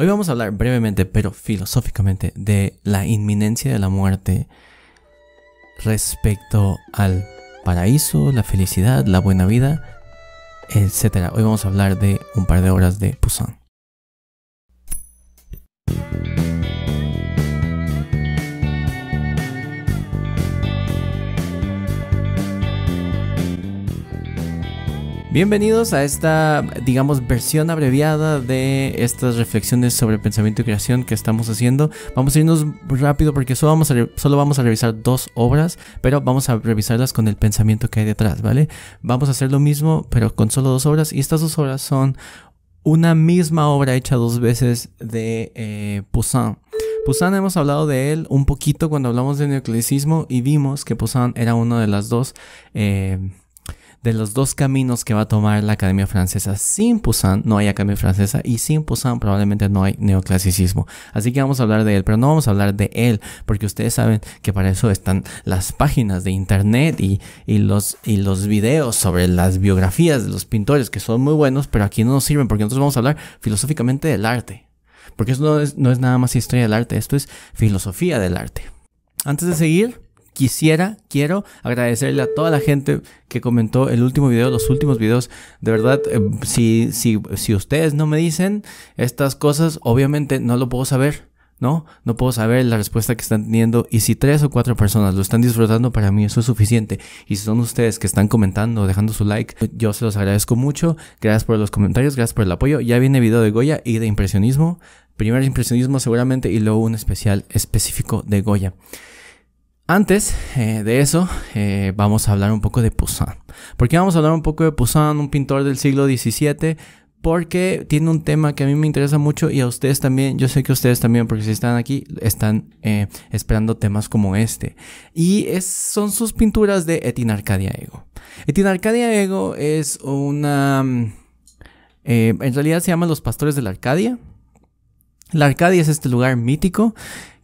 Hoy vamos a hablar brevemente, pero filosóficamente, de la inminencia de la muerte respecto al paraíso, la felicidad, la buena vida, etc. Hoy vamos a hablar de un par de horas de Poussin. Bienvenidos a esta, digamos, versión abreviada de estas reflexiones sobre pensamiento y creación que estamos haciendo. Vamos a irnos rápido porque solo vamos a, solo vamos a revisar dos obras, pero vamos a revisarlas con el pensamiento que hay detrás, ¿vale? Vamos a hacer lo mismo, pero con solo dos obras. Y estas dos obras son una misma obra hecha dos veces de eh, Poussin. Poussin hemos hablado de él un poquito cuando hablamos de neoclasicismo y vimos que Poussin era una de las dos... Eh, de los dos caminos que va a tomar la Academia Francesa. Sin Poussin no hay Academia Francesa y sin Poussin probablemente no hay neoclasicismo. Así que vamos a hablar de él, pero no vamos a hablar de él, porque ustedes saben que para eso están las páginas de internet y, los, y los videos sobre las biografías de los pintores, que son muy buenos, pero aquí no nos sirven porque nosotros vamos a hablar filosóficamente del arte. Porque eso no es, no es nada más historia del arte, esto es filosofía del arte. Antes de seguir, quisiera, quiero agradecerle a toda la gente que comentó el último video, los últimos videos. De verdad, eh, si, si, si ustedes no me dicen estas cosas, obviamente no lo puedo saber. ¿no? No puedo saber la respuesta que están teniendo y si tres o cuatro personas lo están disfrutando, para mí eso es suficiente. Y si son ustedes que están comentando, dejando su like, yo se los agradezco mucho. Gracias por los comentarios, gracias por el apoyo. Ya viene video de Goya y de impresionismo. Primero impresionismo seguramente y luego un especial específico de Goya. Antes eh, de eso, eh, vamos a hablar un poco de Poussin. ¿Por qué vamos a hablar un poco de Poussin, un pintor del siglo XVII? Porque tiene un tema que a mí me interesa mucho y a ustedes también. Yo sé que ustedes también, porque si están aquí, están eh, esperando temas como este. Y son sus pinturas de Etin Arcadia Ego. Etin Arcadia Ego es una... Mm, en realidad se llama Los Pastores de la Arcadia. La Arcadia es este lugar mítico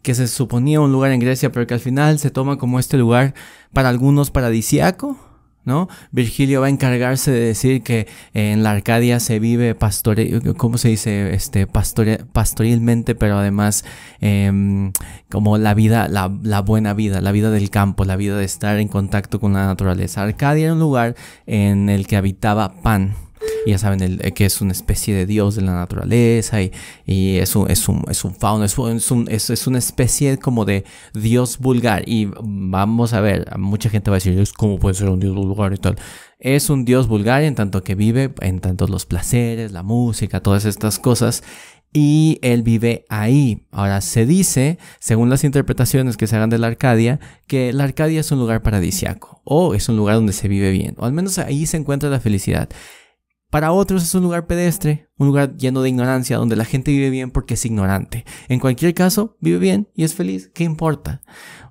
que se suponía un lugar en Grecia, pero que al final se toma como este lugar para algunos paradisiaco, ¿no? Virgilio va a encargarse de decir que en la Arcadia se vive pastore, ¿cómo se dice? Este, pastore, pastorilmente, pero además em, como la vida, la, buena vida, la vida del campo, la vida de estar en contacto con la naturaleza. Arcadia era un lugar en el que habitaba Pan, ya saben el, eh, que es una especie de dios de la naturaleza y, y es, un, es, un, es un fauno, es, un, es, es, una especie como de dios vulgar. Y vamos a ver, mucha gente va a decir, ¿cómo puede ser un dios vulgar y tal? Es un dios vulgar en tanto que vive en tanto los placeres, la música, todas estas cosas y él vive ahí. Ahora se dice, según las interpretaciones que se hagan de la Arcadia, que la Arcadia es un lugar paradisiaco o es un lugar donde se vive bien, o al menos ahí se encuentra la felicidad. Para otros es un lugar pedestre, un lugar lleno de ignorancia, donde la gente vive bien porque es ignorante. En cualquier caso, vive bien y es feliz. ¿Qué importa?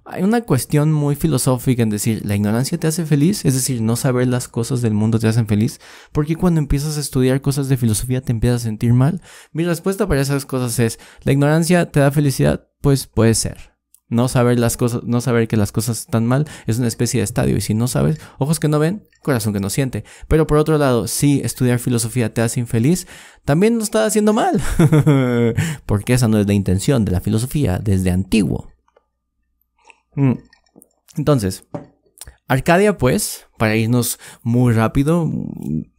Hay una cuestión muy filosófica en decir, ¿la ignorancia te hace feliz? Es decir, no saber las cosas del mundo te hacen feliz. Porque cuando empiezas a estudiar cosas de filosofía te empiezas a sentir mal. Mi respuesta para esas cosas es, ¿la ignorancia te da felicidad? Pues puede ser. No saber las cosas, no saber que las cosas están mal es una especie de estadio. Y si no sabes, ojos que no ven, corazón que no siente. Pero por otro lado, si estudiar filosofía te hace infeliz, también no está haciendo mal. Porque esa no es la intención de la filosofía desde antiguo. Mm. Entonces, Arcadia, pues, para irnos muy rápido,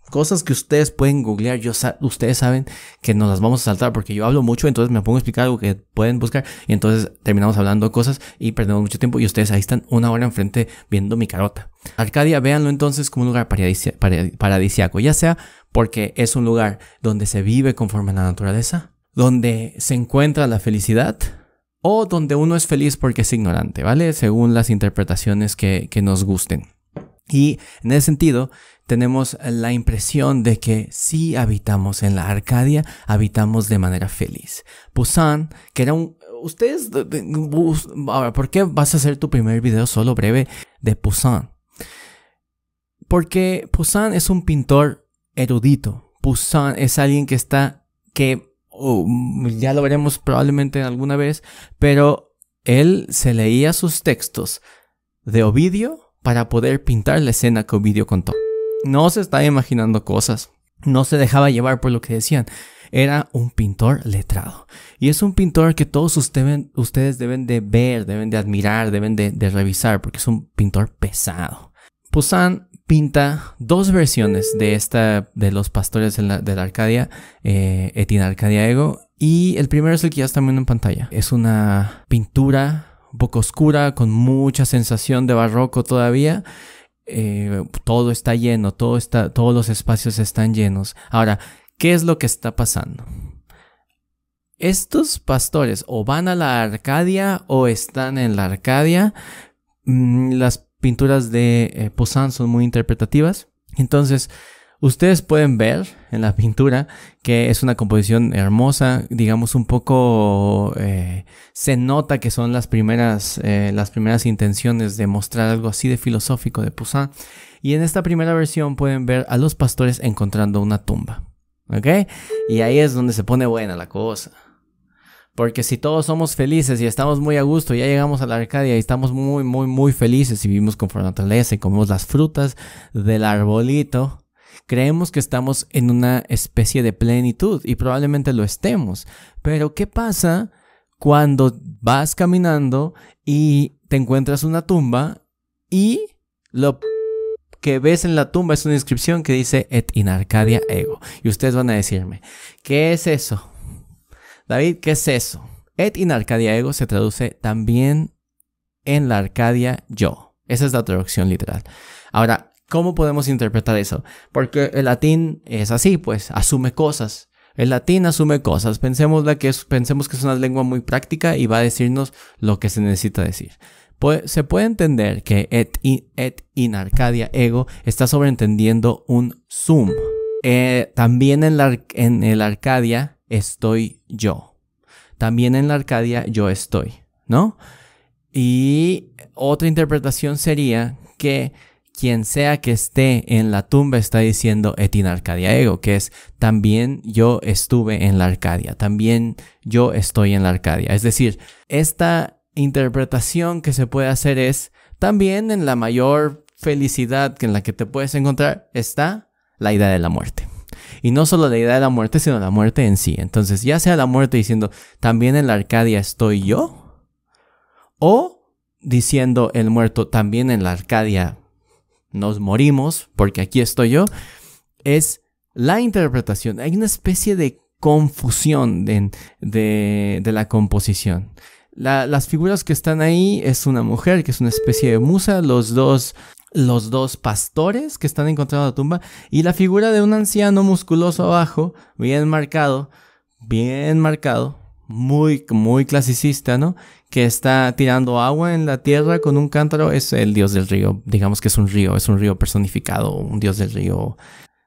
cosas que ustedes pueden googlear, yo ustedes saben que nos las vamos a saltar porque yo hablo mucho, entonces me pongo a explicar algo que pueden buscar y entonces terminamos hablando cosas y perdemos mucho tiempo y ustedes ahí están una hora enfrente viendo mi carota. Arcadia, véanlo entonces como un lugar paradisiaco, ya sea porque es un lugar donde se vive conforme a la naturaleza, donde se encuentra la felicidad, o donde uno es feliz porque es ignorante, ¿vale? Según las interpretaciones que, que nos gusten. Y en ese sentido, tenemos la impresión de que si habitamos en la Arcadia, habitamos de manera feliz. Poussin, que era un... Ustedes... Ahora, ¿por qué vas a hacer tu primer video solo breve de Poussin? Porque Poussin es un pintor erudito. Poussin es alguien que está... que... Ya lo veremos probablemente alguna vez, pero él se leía sus textos de Ovidio para poder pintar la escena que Ovidio contó. No se estaba imaginando cosas. No se dejaba llevar por lo que decían. era un pintor letrado. Y es un pintor que todos ustedes deben de ver, deben de admirar, deben de, revisar, porque es un pintor pesado. Poussin pinta dos versiones de esta de los pastores de la, Arcadia, eh, Etin Arcadia Ego, y el primero es el que ya está viendo en pantalla. Es una pintura un poco oscura, con mucha sensación de barroco todavía. Eh, todo está lleno, todo está, todos los espacios están llenos. Ahora, ¿qué es lo que está pasando? Estos pastores o van a la Arcadia o están en la Arcadia. Mm, las pinturas de eh, Poussin son muy interpretativas. Entonces, ustedes pueden ver en la pintura que es una composición hermosa, digamos un poco eh, se nota que son las primeras eh, las primeras intenciones de mostrar algo así de filosófico de Poussin. Y en esta primera versión pueden ver a los pastores encontrando una tumba. ¿Ok? Y ahí es donde se pone buena la cosa. Porque si todos somos felices y estamos muy a gusto, ya llegamos a la Arcadia y estamos muy, muy, muy felices y vivimos con naturaleza y comemos las frutas del arbolito, creemos que estamos en una especie de plenitud y probablemente lo estemos. Pero ¿qué pasa cuando vas caminando y te encuentras una tumba y lo que ves en la tumba es una inscripción que dice Et in Arcadia ego? Y ustedes van a decirme, ¿qué es eso? David, ¿qué es eso? Et in Arcadia ego se traduce también en la Arcadia yo. Esa es la traducción literal. Ahora, ¿cómo podemos interpretar eso? Porque el latín es así, pues, asume cosas. El latín asume cosas. Pensemos, que es, pensemos que es una lengua muy práctica y va a decirnos lo que se necesita decir. se puede entender que et in, Arcadia ego está sobreentendiendo un sum. Eh, también en, la, en el Arcadia estoy yo. También en la Arcadia yo estoy, ¿no? Y otra interpretación sería que quien sea que esté en la tumba está diciendo etin Arcadia ego, que es también yo estuve en la Arcadia, también yo estoy en la Arcadia. Es decir, esta interpretación que se puede hacer es también en la mayor felicidad en la que te puedes encontrar está la idea de la muerte. Y no solo la idea de la muerte, sino la muerte en sí. Entonces, ya sea la muerte diciendo, también en la Arcadia estoy yo, o diciendo el muerto, también en la Arcadia nos morimos, porque aquí estoy yo, es la interpretación. Hay una especie de confusión de, de, la composición. las figuras que están ahí es una mujer que es una especie de musa, los dos los dos pastores que están encontrando la tumba y la figura de un anciano musculoso abajo, bien marcado, bien marcado, muy, muy clasicista, ¿no? Que está tirando agua en la tierra con un cántaro, es el dios del río, digamos que es un río, es un río personificado, un dios del río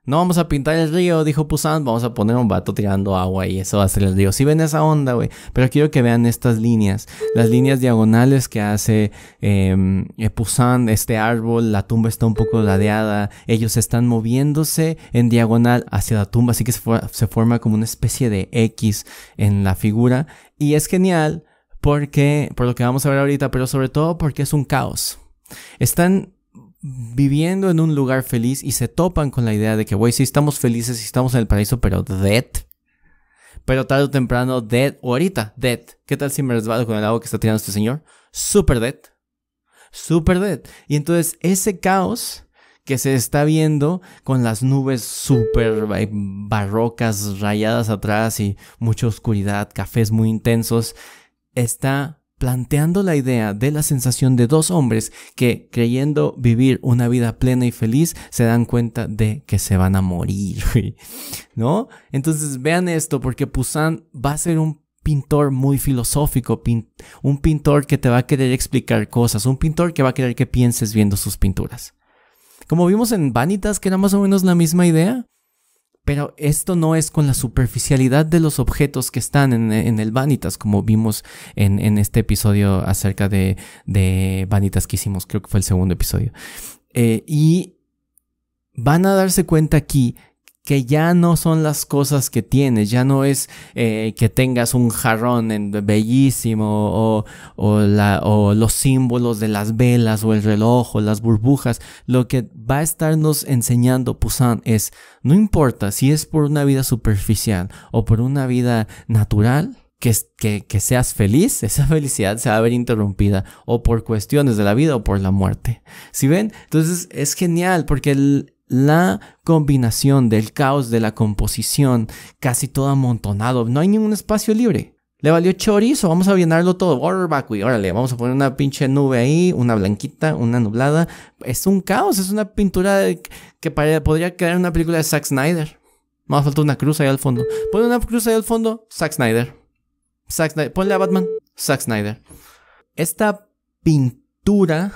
no vamos a pintar el río, dijo Pusan, vamos a poner un vato tirando agua y eso va a ser el río. Si ven esa onda, güey. Pero quiero que vean estas líneas, las líneas diagonales que hace eh, Pusan, este árbol, la tumba está un poco ladeada, ellos están moviéndose en diagonal hacia la tumba, así que se, se forma como una especie de X en la figura. Y es genial porque, por lo que vamos a ver ahorita, pero sobre todo porque es un caos. Están viviendo en un lugar feliz y se topan con la idea de que, güey, sí estamos felices, sí estamos en el paraíso, pero dead. Pero tarde o temprano, dead. O ahorita, dead. ¿Qué tal si me resbalo con el agua que está tirando este señor? Super dead. Super dead. Y entonces ese caos que se está viendo con las nubes súper barrocas rayadas atrás y mucha oscuridad, cafés muy intensos, está planteando la idea de la sensación de dos hombres que creyendo vivir una vida plena y feliz se dan cuenta de que se van a morir, ¿no? Entonces vean esto porque Poussin va a ser un pintor muy filosófico, un pintor que te va a querer explicar cosas, un pintor que va a querer que pienses viendo sus pinturas. Como vimos en Vanitas, que era más o menos la misma idea, pero esto no es con la superficialidad de los objetos que están en, el Vanitas, como vimos en, este episodio acerca de, Vanitas que hicimos, creo que fue el segundo episodio. Eh, y van a darse cuenta aquí que ya no son las cosas que tienes, ya no es eh, que tengas un jarrón bellísimo o, los símbolos de las velas o el reloj o las burbujas. Lo que va a estarnos enseñando Pusan es, no importa si es por una vida superficial o por una vida natural, que, seas feliz, esa felicidad se va a ver interrumpida o por cuestiones de la vida o por la muerte. ¿Sí ven? Entonces es genial porque el, la combinación del caos de la composición, casi todo amontonado, no hay ningún espacio libre. Le valió chorizo, vamos a llenarlo todo. Órale, vamos a poner una pinche nube ahí, una blanquita, una nublada. Es un caos, es una pintura que podría quedar en una película de Zack Snyder. Más falta una cruz ahí al fondo. Pon una cruz ahí al fondo, Zack Snyder. Zack Snyder. Ponle a Batman, Zack Snyder. Esta pintura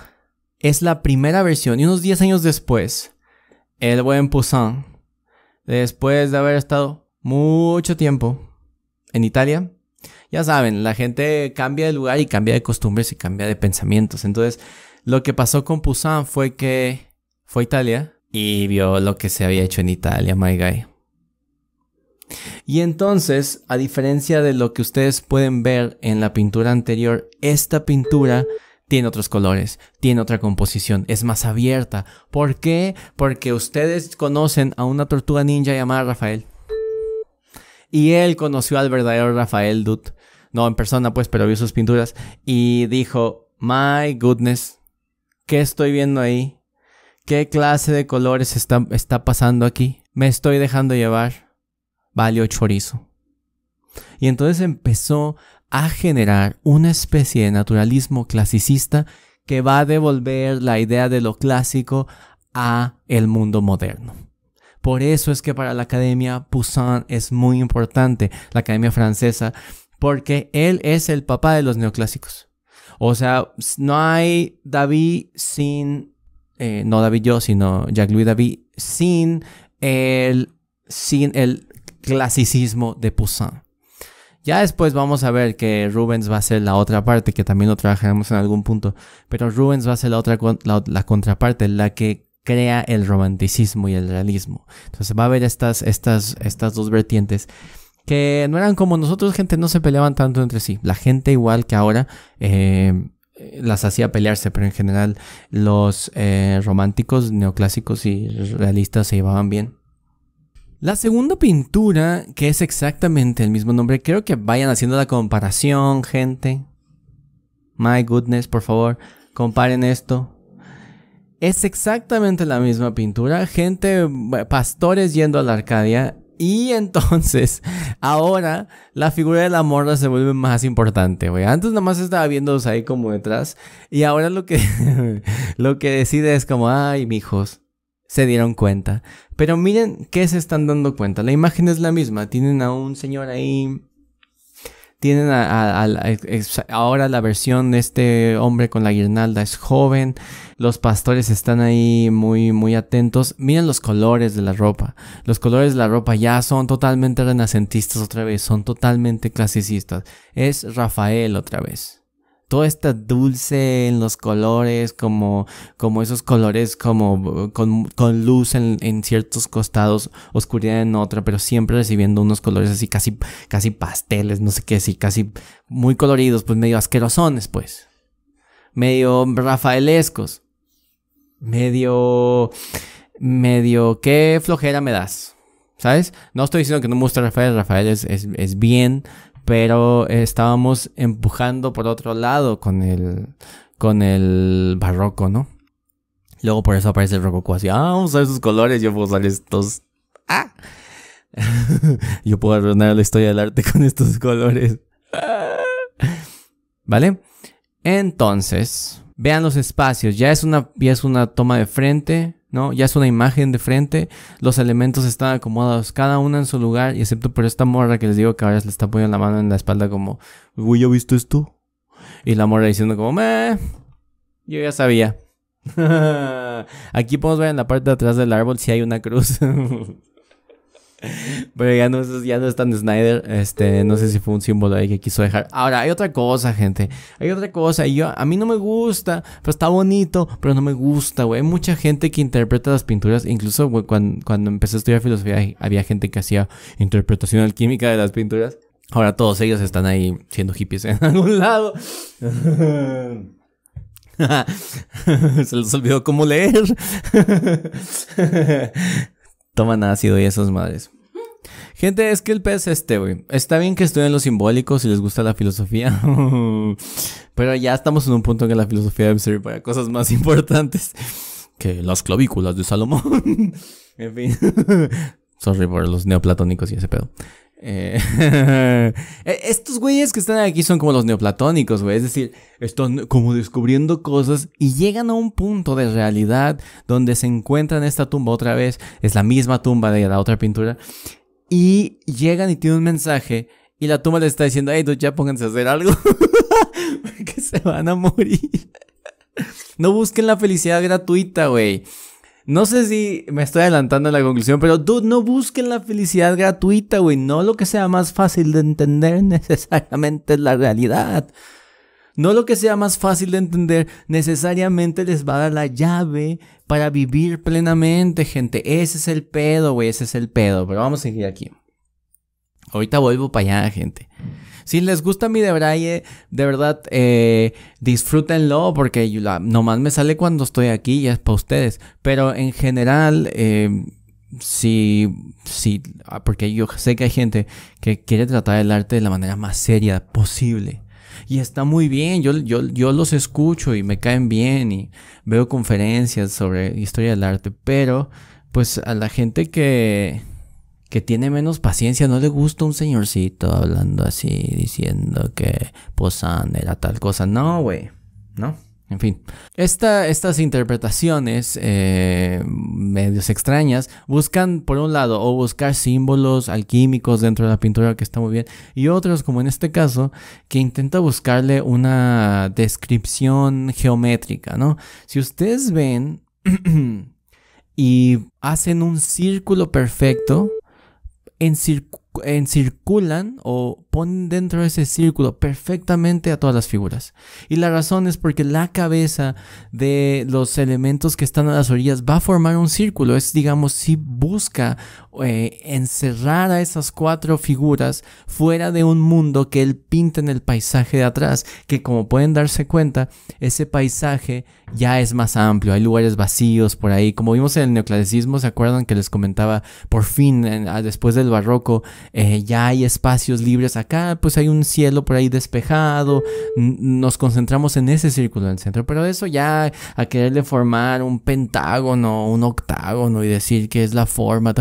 es la primera versión y unos 10 años después el buen Poussin, después de haber estado mucho tiempo en Italia, ya saben, la gente cambia de lugar y cambia de costumbres y cambia de pensamientos. Entonces, lo que pasó con Poussin fue que fue a Italia y vio lo que se había hecho en Italia, my guy. Y entonces, a diferencia de lo que ustedes pueden ver en la pintura anterior, esta pintura tiene otros colores, tiene otra composición, es más abierta. ¿Por qué? Porque ustedes conocen a una tortuga ninja llamada Rafael. Y él conoció al verdadero Rafael Dut. No en persona, pues, pero vio sus pinturas. Y dijo, my goodness, ¿qué estoy viendo ahí? ¿Qué clase de colores está, está pasando aquí? Me estoy dejando llevar. Valió chorizo. Y entonces empezó a generar una especie de naturalismo clasicista que va a devolver la idea de lo clásico a el mundo moderno. Por eso es que para la Academia Poussin es muy importante, la Academia Francesa, porque él es el papá de los neoclásicos. O sea, no hay David sin, eh, no David yo, sino Jacques-Louis David, sin el, sin el clasicismo de Poussin. Ya después vamos a ver que Rubens va a ser la otra parte, que también lo trabajaremos en algún punto, pero Rubens va a ser la otra la, contraparte, la que crea el romanticismo y el realismo. Entonces va a haber estas, estas, estas dos vertientes que no eran como nosotros, gente, no se peleaban tanto entre sí. La gente igual que ahora eh, las hacía pelearse, pero en general los eh, románticos, neoclásicos y realistas se llevaban bien. La segunda pintura, que es exactamente el mismo nombre, creo que vayan haciendo la comparación, gente. My goodness, por favor, comparen esto. Es exactamente la misma pintura, gente, pastores yendo a la Arcadia. Y entonces, ahora la figura de la morra se vuelve más importante, güey. Antes nada más estaba viendo ahí como detrás. Y ahora lo que, lo que decide es como, ay, mijos, se dieron cuenta. Pero miren qué se están dando cuenta. La imagen es la misma. Tienen a un señor ahí. Tienen a, ahora la versión de este hombre con la guirnalda es joven. Los pastores están ahí muy, muy atentos. Miren los colores de la ropa. Los colores de la ropa ya son totalmente renacentistas otra vez. Son totalmente clasicistas. Es Rafael otra vez todo está dulce en los colores, como, como esos colores como con, con luz en, en, ciertos costados, oscuridad en otra, pero siempre recibiendo unos colores así casi, casi pasteles, no sé qué, así casi muy coloridos, pues medio asquerosones, pues. Medio rafaelescos. Medio, medio, qué flojera me das. ¿Sabes? No estoy diciendo que no me gusta Rafael, Rafael es, es, es bien, pero estábamos empujando por otro lado con el, con el barroco, ¿no? Luego por eso aparece el rococó así, ah, vamos a usar esos colores, yo puedo usar estos, ah, yo puedo arruinar la historia del arte con estos colores. ¿Vale? Entonces, vean los espacios, ya es una, ya es una toma de frente, ¿no? Ya es una imagen de frente, los elementos están acomodados, cada uno en su lugar, y excepto por esta morra que les digo que ahora le está poniendo la mano en la espalda como, uy, ¿ya visto esto? Y la morra diciendo como, meh, yo ya sabía. Aquí podemos ver en la parte de atrás del árbol si hay una cruz. Pero ya no, ya no es tan Snyder. Este, no sé si fue un símbolo ahí que quiso dejar. Ahora, hay otra cosa, gente. Hay otra cosa. Y yo, a mí no me gusta. Pero está bonito. Pero no me gusta, güey. Hay mucha gente que interpreta las pinturas. Incluso, güey, cuando, cuando empecé a estudiar filosofía, había gente que hacía interpretación alquímica de las pinturas. Ahora todos ellos están ahí siendo hippies en algún lado. Se les olvidó cómo leer. Toman ácido y esas madres. Gente, es que el pez este, güey. Está bien que estudien los simbólicos si les gusta la filosofía. Pero ya estamos en un punto en que la filosofía debe servir para cosas más importantes que las clavículas de Salomón. en fin. Sorry por los neoplatónicos y ese pedo. Eh, e, estos güeyes que están aquí son como los neoplatónicos, güey. Es decir, están como descubriendo cosas y llegan a un punto de realidad donde se encuentran esta tumba otra vez. Es la misma tumba de la otra pintura. Y llegan y tienen un mensaje y la tumba les está diciendo, hey, ya pónganse a hacer algo. Porque se van a morir. no busquen la felicidad gratuita, güey. No sé si me estoy adelantando a la conclusión, pero dude, no busquen la felicidad gratuita, güey. No lo que sea más fácil de entender necesariamente es la realidad. No lo que sea más fácil de entender necesariamente les va a dar la llave para vivir plenamente, gente. Ese es el pedo, güey. Ese es el pedo. Pero vamos a seguir aquí. Ahorita vuelvo para allá, gente. Si les gusta mi de Braille, de verdad, eh, disfrútenlo porque nomás me sale cuando estoy aquí y es para ustedes. Pero en general, eh, sí, sí, ah, porque yo sé que hay gente que quiere tratar el arte de la manera más seria posible. Y está muy bien, yo, yo, yo los escucho y me caen bien y veo conferencias sobre historia del arte, pero pues a la gente que, que tiene menos paciencia, no le gusta un señorcito hablando así, diciendo que Posan era tal cosa. No, güey, ¿no? En fin, estas interpretaciones eh, medios extrañas buscan, por un lado, o buscar símbolos alquímicos dentro de la pintura, que está muy bien, y otros, como en este caso, que intenta buscarle una descripción geométrica, ¿no? Si ustedes ven y hacen un círculo perfecto, em circo encirculan o ponen dentro de ese círculo perfectamente a todas las figuras. Y la razón es porque la cabeza de los elementos que están a las orillas va a formar un círculo. Es, digamos, si busca eh, encerrar a esas cuatro figuras fuera de un mundo que él pinta en el paisaje de atrás, que como pueden darse cuenta, ese paisaje ya es más amplio, hay lugares vacíos por ahí, como vimos en el neoclasicismo, ¿se acuerdan que les comentaba? Por fin, después del barroco, eh, ya hay espacios libres acá, pues hay un cielo por ahí despejado, nos concentramos en ese círculo en el centro, pero eso ya a quererle formar un pentágono, un octágono y decir que es la forma,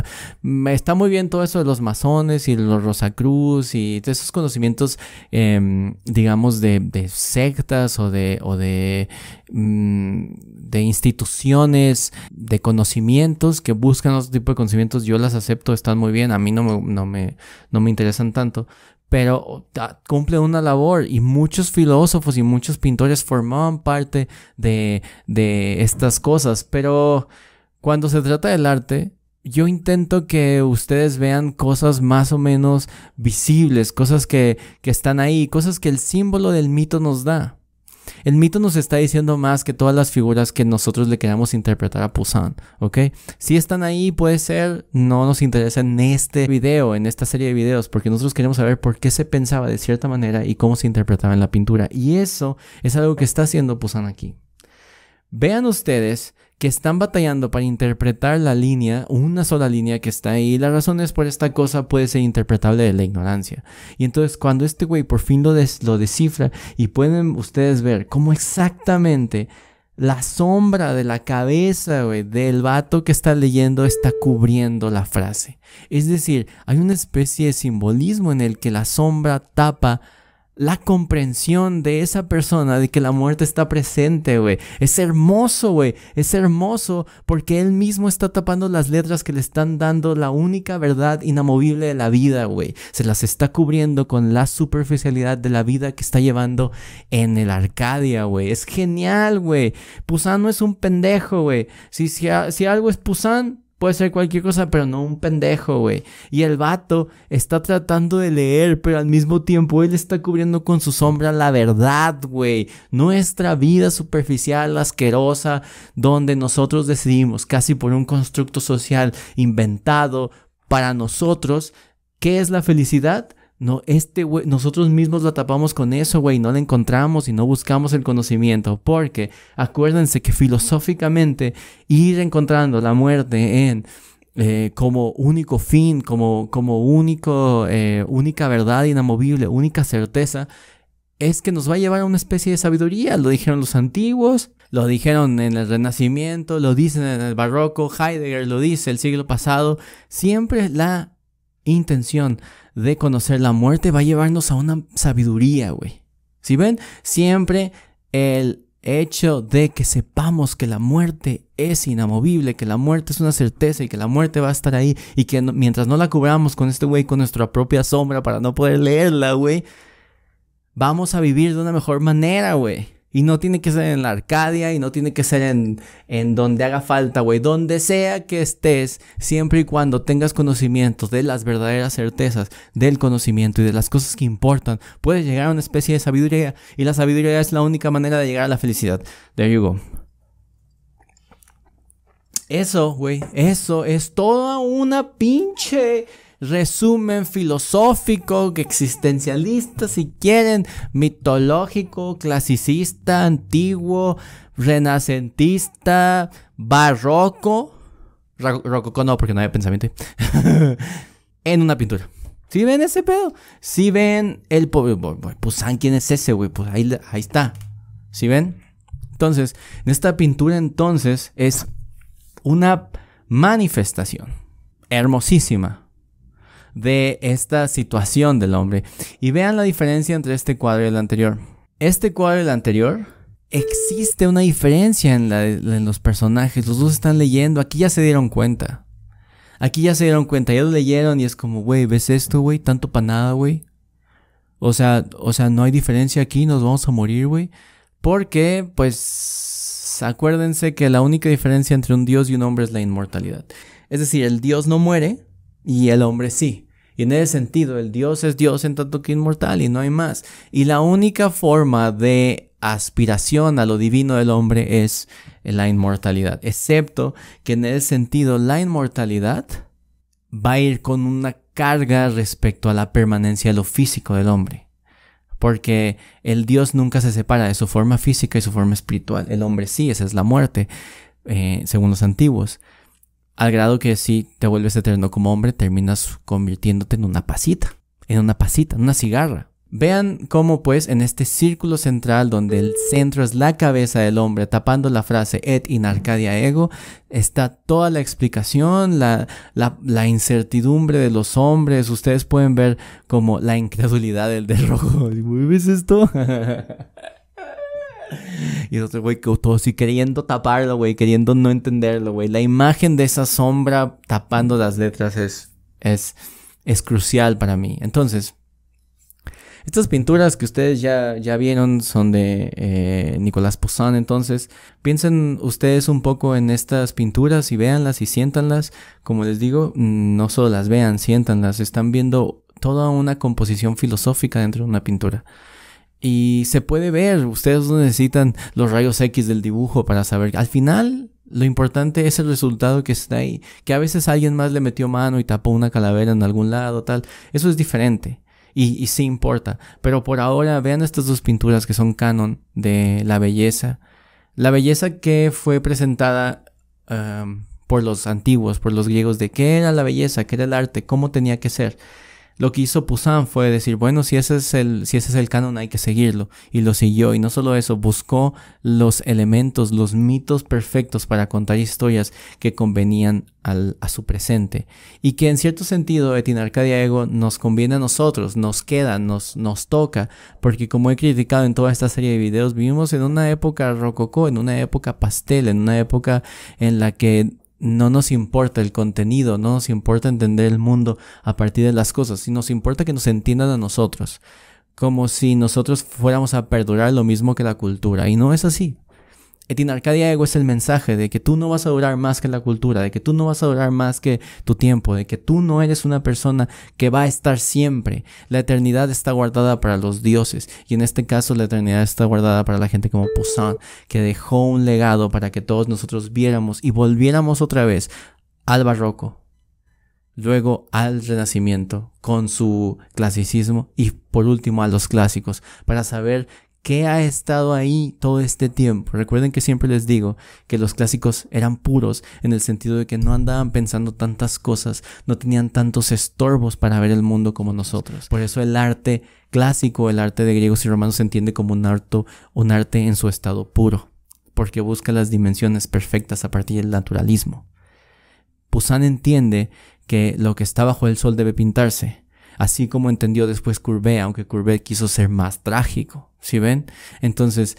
está muy bien todo eso de los masones y los Rosacruz y todos esos conocimientos, em, digamos, de, sectas o de, mm, de instituciones, de conocimientos que buscan otro tipo de conocimientos. Yo las acepto, están muy bien, a mí no no me, no me interesan tanto pero cumple una labor y muchos filósofos y muchos pintores formaban parte de, de estas cosas, pero cuando se trata del arte, yo intento que ustedes vean cosas más o menos visibles, cosas que, están ahí, cosas que el símbolo del mito nos da. El mito nos está diciendo más que todas las figuras que nosotros le queramos interpretar a Poussin, ¿ok? Si están ahí, puede ser, no nos interesa en este video, en esta serie de videos, porque nosotros queremos saber por qué se pensaba de cierta manera y cómo se interpretaba en la pintura. Y eso es algo que está haciendo Poussin aquí. Vean ustedes que están batallando para interpretar la línea, una sola línea que está ahí. La razón es por esta cosa puede ser interpretable de la ignorancia. Y entonces cuando este güey por fin lo, lo descifra y pueden ustedes ver cómo exactamente la sombra de la cabeza, güey, del vato que está leyendo está cubriendo la frase. Es decir, hay una especie de simbolismo en el que la sombra tapa la comprensión de esa persona de que la muerte está presente, güey. Es hermoso, güey. Es hermoso porque él mismo está tapando las letras que le están dando la única verdad inamovible de la vida, güey. Se las está cubriendo con la superficialidad de la vida que está llevando en el Arcadia, güey. Es genial, güey. Pusan no es un pendejo, güey. Si, si, si algo es Pusan, puede ser cualquier cosa, pero no un pendejo, güey. Y el vato está tratando de leer, pero al mismo tiempo él está cubriendo con su sombra la verdad, güey. Nuestra vida superficial, asquerosa, donde nosotros decidimos, casi por un constructo social inventado para nosotros, ¿qué es la felicidad? No, este güey, nosotros mismos la tapamos con eso, güey, no la encontramos y no buscamos el conocimiento, porque acuérdense que filosóficamente ir encontrando la muerte en eh, como único fin, como, como único, eh, única verdad inamovible, única certeza, es que nos va a llevar a una especie de sabiduría. Lo dijeron los antiguos, lo dijeron en el Renacimiento, lo dicen en el Barroco, Heidegger lo dice el siglo pasado. Siempre la intención de conocer la muerte va a llevarnos a una sabiduría, güey. Si ven, siempre el hecho de que sepamos que la muerte es inamovible, que la muerte es una certeza y que la muerte va a estar ahí y que mientras no la cubramos con este güey con nuestra propia sombra para no poder leerla, güey, vamos a vivir de una mejor manera, güey. Y no tiene que ser en la Arcadia y no tiene que ser en, en donde haga falta, güey. Donde sea que estés, siempre y cuando tengas conocimientos de las verdaderas certezas del conocimiento y de las cosas que importan, puedes llegar a una especie de sabiduría. Y la sabiduría es la única manera de llegar a la felicidad. There you go. Eso, güey, eso es toda una pinche resumen filosófico, existencialista, si quieren, mitológico, clasicista, antiguo, renacentista, barroco. No, porque no hay pensamiento. en una pintura. Si ven ese pedo? Si ven el... Pues quién es ese, güey? Pues ahí, ahí está. Si ven? Entonces, en esta pintura entonces es una manifestación hermosísima de esta situación del hombre. Y vean la diferencia entre este cuadro y el anterior. Este cuadro y el anterior, existe una diferencia en, los personajes. Los dos están leyendo. Aquí ya se dieron cuenta. Aquí ya se dieron cuenta. Ya lo leyeron y es como, güey, ¿ves esto, güey? Tanto para nada, güey. O sea, o sea, no hay diferencia aquí. Nos vamos a morir, güey. Porque, pues, acuérdense que la única diferencia entre un dios y un hombre es la inmortalidad. Es decir, el dios no muere, y el hombre sí. Y en ese sentido, el Dios es Dios en tanto que inmortal y no hay más. Y la única forma de aspiración a lo divino del hombre es la inmortalidad. Excepto que en ese sentido, la inmortalidad va a ir con una carga respecto a la permanencia de lo físico del hombre. Porque el Dios nunca se separa de su forma física y su forma espiritual. El hombre sí, esa es la muerte, eh, según los antiguos. Al grado que si te vuelves eterno como hombre, terminas convirtiéndote en una pasita, en una pasita, en una cigarra. Vean cómo pues en este círculo central donde el centro es la cabeza del hombre tapando la frase et in Arcadia ego, está toda la explicación, la, incertidumbre de los hombres. Ustedes pueden ver como la incredulidad del de rojo. ¿Ves esto? Y el otro güey todo así queriendo taparlo, güey, queriendo no entenderlo, güey. La imagen de esa sombra tapando las letras es, es, es crucial para mí. Entonces, estas pinturas que ustedes ya, ya vieron son de eh, Nicolás Poussin, entonces piensen ustedes un poco en estas pinturas y véanlas y siéntanlas. Como les digo, no solo las vean, siéntanlas, están viendo toda una composición filosófica dentro de una pintura. Y se puede ver, ustedes no necesitan los rayos X del dibujo para saber. Al final, lo importante es el resultado que está ahí. Que a veces alguien más le metió mano y tapó una calavera en algún lado, tal. Eso es diferente. Y, y sí importa. Pero por ahora, vean estas dos pinturas que son canon de la belleza. La belleza que fue presentada um, por los antiguos, por los griegos, de qué era la belleza, qué era el arte, cómo tenía que ser. Lo que hizo Poussin fue decir, bueno, si ese es el, si ese es el canon hay que seguirlo. Y lo siguió. Y no solo eso, buscó los elementos, los mitos perfectos para contar historias que convenían al, a su presente. Y que en cierto sentido, Etinarcadia Ego nos conviene a nosotros, nos queda, nos, nos toca. Porque como he criticado en toda esta serie de videos, vivimos en una época rococó, en una época pastel, en una época en la que no nos importa el contenido, no nos importa entender el mundo a partir de las cosas, sino nos importa que nos entiendan a nosotros, como si nosotros fuéramos a perdurar lo mismo que la cultura, y no es así. Etin Arcadia Ego es el mensaje de que tú no vas a durar más que la cultura, de que tú no vas a durar más que tu tiempo, de que tú no eres una persona que va a estar siempre. La eternidad está guardada para los dioses y en este caso la eternidad está guardada para la gente como Poussin, que dejó un legado para que todos nosotros viéramos y volviéramos otra vez al barroco, luego al renacimiento con su clasicismo y por último a los clásicos para saber ¿Qué ha estado ahí todo este tiempo? Recuerden que siempre les digo que los clásicos eran puros en el sentido de que no andaban pensando tantas cosas, no tenían tantos estorbos para ver el mundo como nosotros. Por eso el arte clásico, el arte de griegos y romanos se entiende como un arte, un arte en su estado puro, porque busca las dimensiones perfectas a partir del naturalismo. Poussin entiende que lo que está bajo el sol debe pintarse, así como entendió después Courbet, aunque Courbet quiso ser más trágico. ¿Sí ven? Entonces,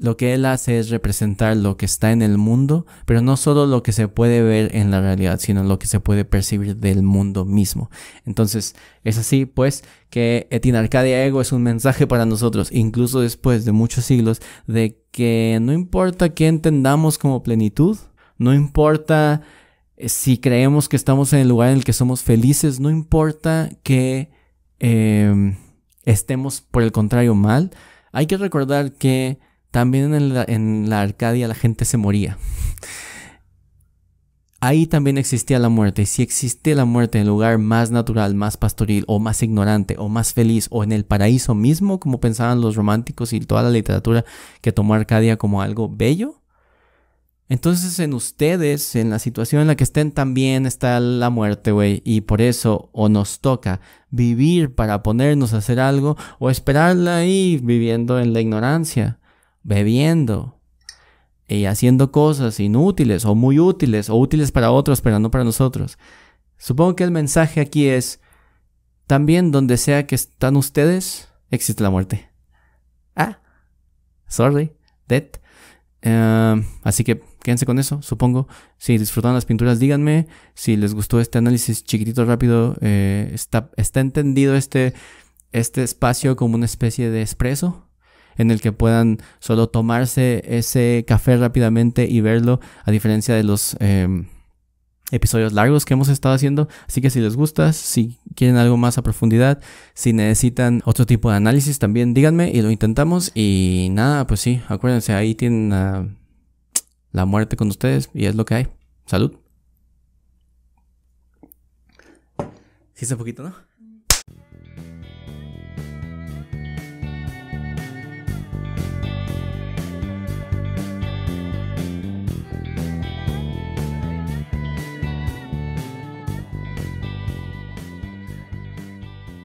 lo que él hace es representar lo que está en el mundo, pero no solo lo que se puede ver en la realidad, sino lo que se puede percibir del mundo mismo. Entonces, es así, pues, que Etin Arcadia Ego es un mensaje para nosotros, incluso después de muchos siglos, de que no importa qué entendamos como plenitud, no importa eh, si creemos que estamos en el lugar en el que somos felices, no importa que em, estemos por el contrario mal, hay que recordar que también en la, Arcadia la gente se moría. Ahí también existía la muerte. Si existe la muerte en el lugar más natural, más pastoril, o más ignorante, o más feliz, o en el paraíso mismo, como pensaban los románticos y toda la literatura que tomó Arcadia como algo bello, entonces en ustedes, en la situación en la que estén, también está la muerte, güey. Y por eso o nos toca vivir para ponernos a hacer algo o esperarla ahí viviendo en la ignorancia, bebiendo y haciendo cosas inútiles o muy útiles o útiles para otros pero no para nosotros. Supongo que el mensaje aquí es, también donde sea que están ustedes, existe la muerte. Ah, sorry, dead. Em, así que quédense con eso, supongo. Si disfrutaron las pinturas, díganme. Si les gustó este análisis chiquitito, rápido, eh, está, entendido este, este espacio como una especie de expreso en el que puedan solo tomarse ese café rápidamente y verlo, a diferencia de los em, episodios largos que hemos estado haciendo. Así que si les gusta, si quieren algo más a profundidad, si necesitan otro tipo de análisis, también díganme y lo intentamos. Y nada, pues sí, acuérdense, ahí tienen la muerte con ustedes y es lo que hay. Salud. Sí, un poquito, ¿no?